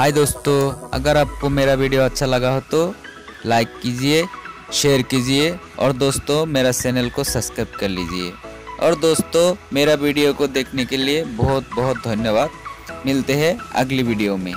हाय दोस्तों, अगर आपको मेरा वीडियो अच्छा लगा हो तो लाइक कीजिए, शेयर कीजिए और दोस्तों, मेरा चैनल को सब्सक्राइब कर लीजिए। और दोस्तों, मेरा वीडियो को देखने के लिए बहुत बहुत धन्यवाद। मिलते हैं अगली वीडियो में।